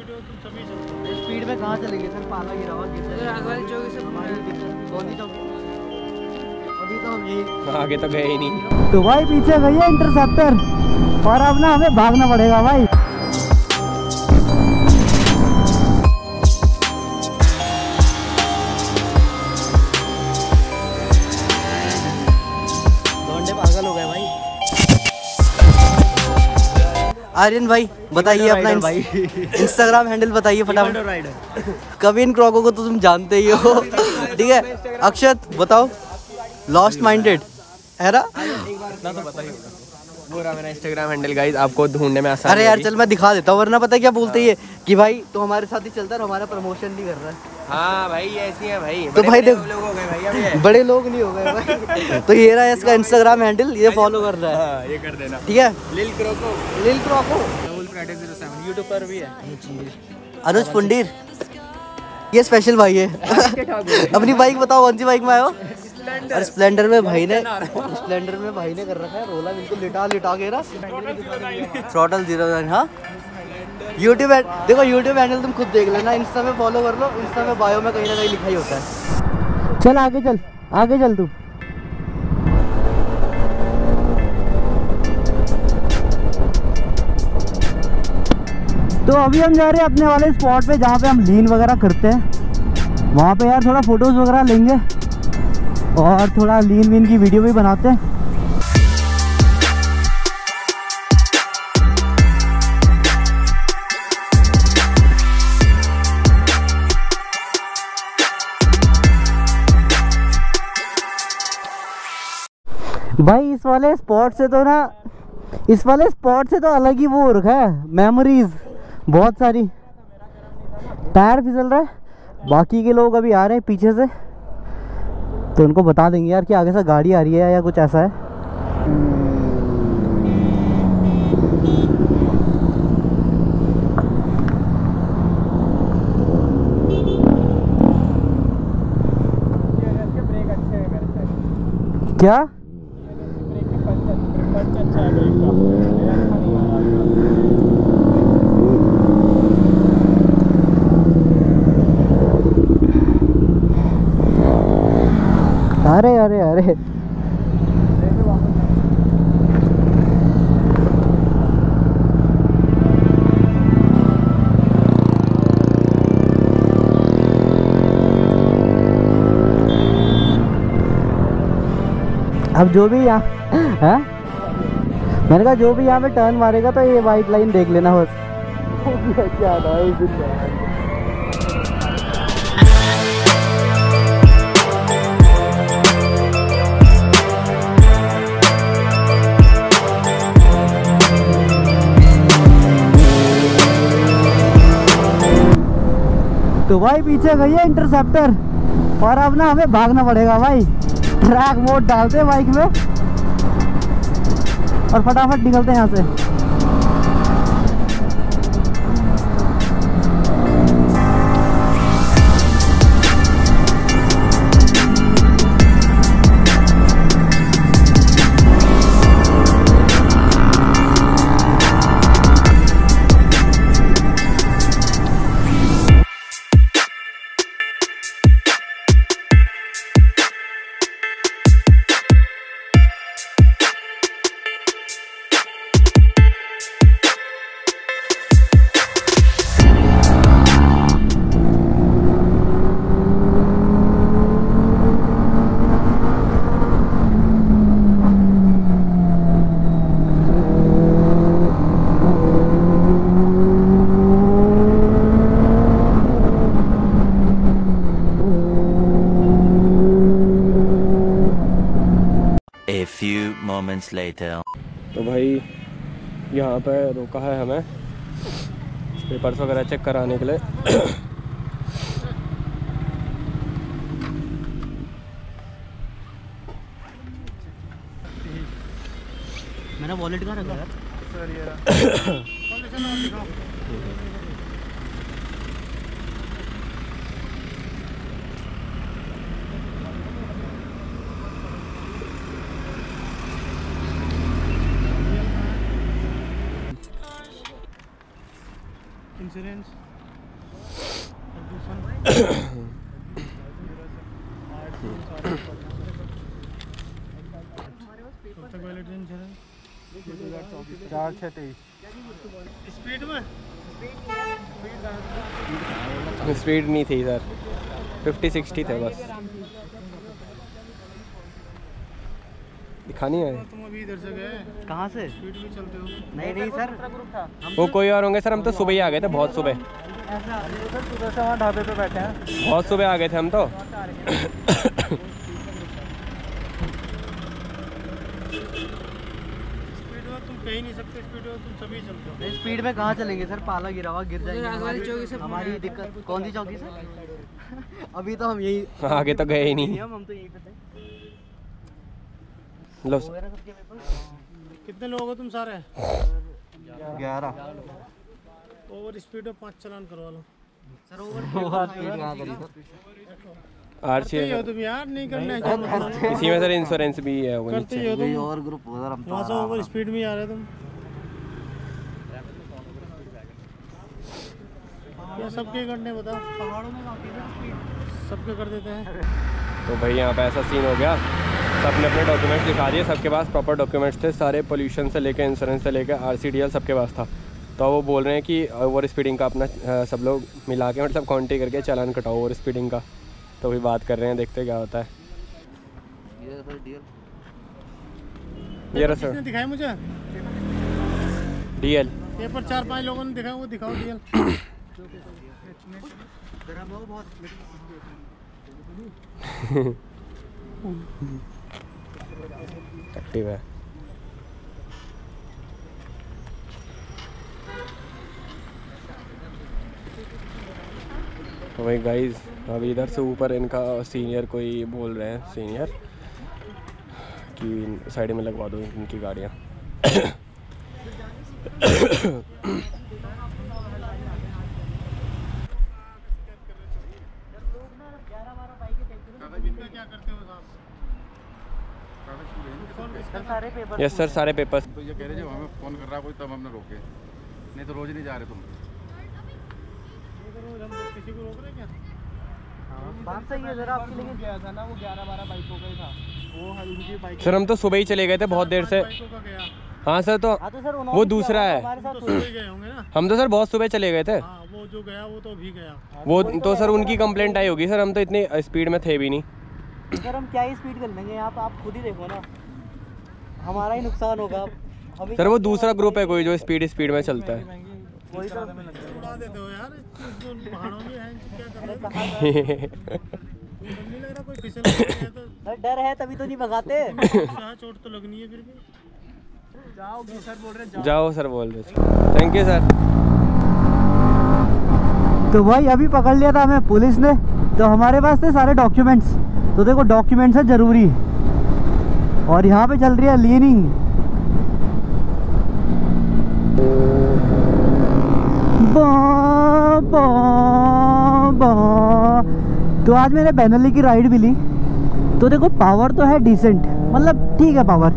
Speed में कहाँ चलेंगे? सर पाला गिरा हुआ चौकी से दिक्कत चौकी अभी तो हम यही आगे तो गए ही नहीं। तो भाई पीछे गई है इंटरसेप्टर और अब ना हमें भागना पड़ेगा भाई। पागल हो गए भाई। आर्यन भाई बताइए अपना इंस्टाग्राम हैंडल बताइए फटाफट। कभी इन क्रॉको को तो तुम जानते ही हो। ठीक है अक्षत बताओ। लॉस्ट माइंडेड है ना? ना तो बताइए। वो रहा मेरा इंस्टाग्राम हैंडल गाइस आपको ढूँढने में आसान अरे यार चल मैं दिखा देता हूँ वरना पता क्या बोलते ही कि भाई तो हमारे साथ ही चलता है हमारा प्रमोशन नहीं कर रहा। है हाँ भाई ऐसी है भाई। तो भाई देखो- लोग हो गए भाई बड़े लोग नहीं हो गए भाई। तो ये रहा है इसका इंस्टाग्राम हैंडल ये फॉलो कर रहा है। हाँ ये कर देना। ठीक है? लिल क्रोको लिल क्रॉको यूट्यूब पर भी है। अनुज पुंडीर। ये स्पेशल भाई है। अपनी बाइक बताओ कौन सी बाइक में आयो और स्प्लेंडर में भाई ने स्प्लेंडर में भाई ने कर रखा है रोला बिल्कुल लिटा लिटा के ना। थ्रॉटल ज़ीरो नाइन हाँ? यूट्यूब देखो यूट्यूब हैंडल तुम खुद देख लेना इंस्टा में फॉलो कर लो इंस्टा में बायो में कहीं ना कहीं लिखा ही होता है। चल आगे चल आगे चल तू। तो अभी हम जा रहे हैं अपने वाले स्पॉट पे जहाँ पे हम लीन वगैरह करते हैं। वहाँ पे यार थोड़ा फ़ोटोज़ वगैरह लेंगे। और थोड़ा लीन वीन की वीडियो भी बनाते हैं। भाई, इस वाले स्पॉट से तो ना, इस वाले स्पॉट से तो अलग ही वो रखा है मेमोरीज बहुत सारी। टायर फिसल रहा है, बाकी के लोग अभी आ रहे हैं पीछे से। तो उनको बता देंगे यार कि आगे से गाड़ी आ रही है या कुछ ऐसा है। क्या? अरे अरे अरे। अब जो भी यहाँ, है? मैंने कहा, जो भी यहाँ पे टर्न मारेगा तो ये वाइट लाइन देख लेना बस। क्या तो भाई पीछे गई है इंटरसेप्टर और अब ना हमें भागना पड़ेगा भाई। ट्रैक मोड डालते हैं बाइक में। और फटाफट निकलते हैं यहाँ से। A few moments later. तो भाई यहाँ पे रोका है हमें। पेपर्स वगैरह चेक कराने के लिए। मेरा वॉलेट कहाँ रखा इंश्योरेंस चार छः तेईस स्पीड में? स्पीड नहीं थी सर फिफ्टी सिक्सटी थे बस। दिखा नहीं है तुम अभी इधर से गए। कहाँ से? स्पीड में चलते हो। नहीं नहीं सर। वो कोई और होंगे सर हम तो सुबह ही आ गए थे बहुत सुबह। सुबह से वहाँ ढाबे पे बैठे हैं। बहुत सुबह आ गए थे हम तो। स्पीड में तुम कहीं नहीं सकते स्पीड में तुम सभी चलते हो। स्पीड में कहाँ चलेंगे सर? पाला गिरा हुआ गिर जाएँगे। हमारी, हमारी दिक्कत कौन सी चौकी से अभी तो हम यही आगे तो गए ही नहीं। हम हम तो यहीं पे थे। पेपर कितने लोग हो तुम सारे? ग्यारह। ओवर स्पीड में पाँच चलान करवा लो। सर ओवर स्पीड कहाँ करी सर आर सी करते हो तुम यार नहीं करना मतलब? इसी में सर इंश्योरेंस भी है वो करते नीचे। ही तुम। और ग्रुप हो तो वहाँ से ओवर स्पीड में आ रहे तुम। या सबके करने बता पहाड़ों में काफ़ी स्पीड सबके कर देते हैं? तो भाई यहाँ पे ऐसा सीन हो गया। सबने अपने डॉक्यूमेंट्स दिखा दिए सबके पास प्रॉपर डॉक्यूमेंट्स थे सारे पोल्यूशन से लेके इंश्योरेंस से लेके आर सी सबके पास था। तो वो बोल रहे हैं कि ओवर स्पीडिंग का अपना सब लोग मिला के मतलब काउंटी करके चालान कटाओ ओवर स्पीडिंग का। तो भी बात कर रहे हैं देखते क्या होता है। ये सर डीएल ये रहा किसने सर दिखाया मुझे? डी एल पेपर चार पाँच लोगों ने दिखाया वो दिखाओ डीएल बहुत। एक्टिव है। तो भाई गाइस अभी इधर से ऊपर इनका सीनियर कोई बोल रहे हैं सीनियर कि साइड में लगवा दो इनकी गाड़ियाँ। क्या करते हो साहब? यस सर सारे पेपर्स तो ये कह रहे जब हमें फ़ोन कर रहा कोई तब हमने रोके। नहीं तो रोज नहीं जा रहे तुम। किसी को रोक रहे क्या बात सही है सर आपकी लेकिन गया था ना वो ग्यारह बारह बाइकों का ही था। वो उनकी बाइक सर हम तो सुबह ही चले गए थे बहुत देर से। हाँ सर तो हाँ तो सर वो दूसरा है। तो सुबह ही गए होंगे ना। हम तो सर बहुत सुबह चले गए थे। हाँ वो जो गया वो तो अभी गया। वो तो सर उनकी कंप्लेंट आई होगी सर हम तो इतनी स्पीड में थे भी नहीं। सर हम क्या ही स्पीड कर लेंगे? यहाँ पे आप खुद ही देखो ना। हमारा ही नुकसान होगा। सर वो दूसरा ग्रुप है कोई जो स्पीड स्पीड में चलता है। वही तो। उड़ा देते हो यार जो पहाड़ों में है क्या कर रहे हो? डर नहीं लग रहा कोई फिसल गया तो। सर डर है तभी तो नहीं भगाते। चोट तो लगनी है फिर भी। जाओगे सर बोल रहे जाओ। सर बोल दो थैंक यू सर तो भाई अभी पकड़ लिया था हमें पुलिस ने। तो हमारे पास थे सारे डॉक्यूमेंट्स तो देखो डॉक्यूमेंट्स है, ज़रूरी और यहाँ पे चल रही है लीनिंग। तो आज मैंने बैनली की राइड भी ली तो देखो पावर तो है डिसेंट मतलब ठीक है पावर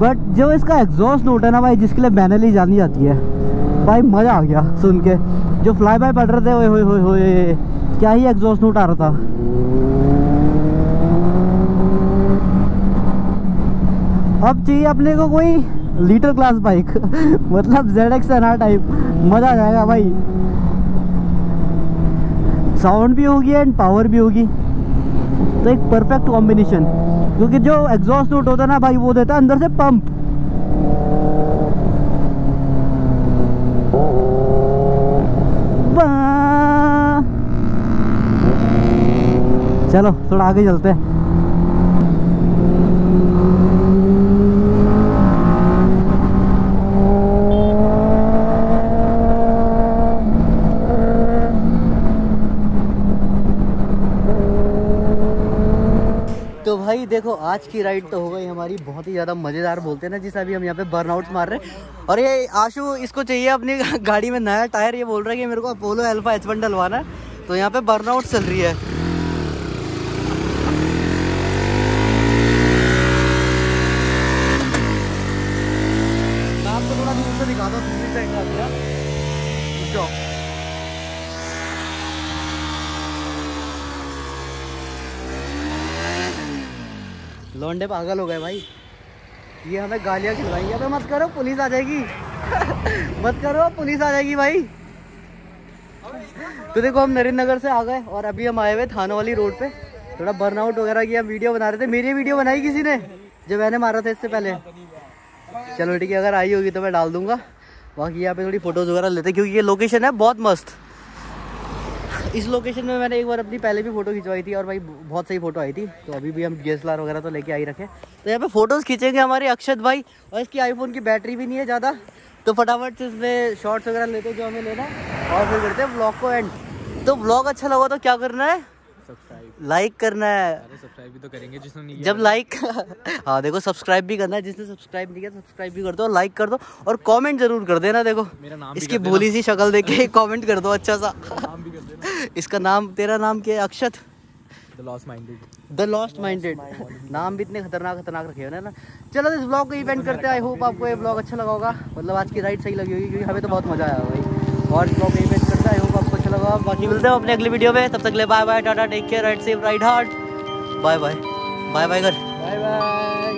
बट जो इसका एग्जॉस्ट नोट है ना भाई, जिसके लिए बैनली जानी जाती है, भाई मज़ा आ गया सुन के। जो फ्लाई बाय पढ़ रहे थे, ओए होए होए क्या ही एग्जॉस्ट नोट आ रहा था। अब चाहिए अपने को कोई लीटर क्लास बाइक मतलब जेड एक्स एन टाइप मज़ा आ जाएगा भाई। साउंड भी होगी एंड पावर भी होगी। तो एक परफेक्ट कॉम्बिनेशन क्योंकि जो एग्जॉस्ट नोट होता है ना भाई, वो देता है अंदर से पंप चलो, थोड़ा आगे चलते हैं तो भाई देखो, आज की राइड तो हो गई हमारी। बहुत ही ज़्यादा मज़ेदार बोलते हैं ना, जिस अभी हम यहाँ पे बर्नआउट्स मार रहे हैं। और ये आशु, इसको चाहिए अपनी गाड़ी में नया टायर, ये बोल रहा है कि मेरे को अपोलो एल्फा एच वन डलवाना है। तो यहाँ पे बर्नआउट चल रही है। थोड़ा दूर से दिखाता हूँ लौंडे पागल हो गए भाई। ये हमें गालियाँ खिलवाएँगे। अबे मत करो, पुलिस आ जाएगी। मत करो, पुलिस आ जाएगी भाई। तो देखो, हम नरेंद्र नगर से आ गए और अभी हम आए हुए थाना वाली रोड पे। थोड़ा बर्नआउट वगैरह की हम वीडियो बना रहे थे। मेरी वीडियो बनाई किसी ने? जो मैंने मारा था इससे पहले। चलो ठीक है, अगर आई होगी तो मैं डाल दूँगा। बाकी यहाँ पे थोड़ी फ़ोटोज़ वगैरह लेते क्योंकि ये लोकेशन है, बहुत मस्त। इस लोकेशन में मैंने एक बार अपनी पहले भी फ़ोटो खिंचवाई थी और भाई बहुत सही फ़ोटो आई थी। तो अभी भी हम DSLR वगैरह तो लेके आई रखे तो यहाँ पे फ़ोटोज़ खींचेंगे हमारे अक्षत भाई और इसकी आईफोन की बैटरी भी नहीं है ज़्यादा। तो फटाफट से इसमें शॉर्ट्स वगैरह लेते जो हमें लेना है। और फिर करते हैं ब्लॉग को एंड तो ब्लॉग अच्छा लगा तो क्या करना है? लाइक करना है। सब्सक्राइब भी तो करेंगे जिसने नहीं जब लाइक हाँ देखो सब्सक्राइब भी करना है जिसने सब्सक्राइब नहीं किया सब्सक्राइब भी कर दो लाइक कर दो और कमेंट ज़रूर कर देना देखो। मेरा नाम इसकी भोली सी शक्ल देख के कमेंट कर दो अच्छा सा। नाम भी कर देना। इसका नाम तेरा नाम क्या है Akshat? The lost minded the lost minded नाम भी इतने खतरनाक खतरनाक रखे हैं ना। चलो इस ब्लॉग को इवेंट करते हैं। आई होप आपको ये ब्लॉग अच्छा लगा होगा। मतलब आज की राइड सही लगी होगी क्योंकि हमें तो बहुत मज़ा आया भाई। और इस ब्लॉग को इवेंट बाकी मिलते हैं अपने अगली वीडियो में। तब तक ले bye bye tata take care ride safe ride hard bye bye bye bye कर बाय बाय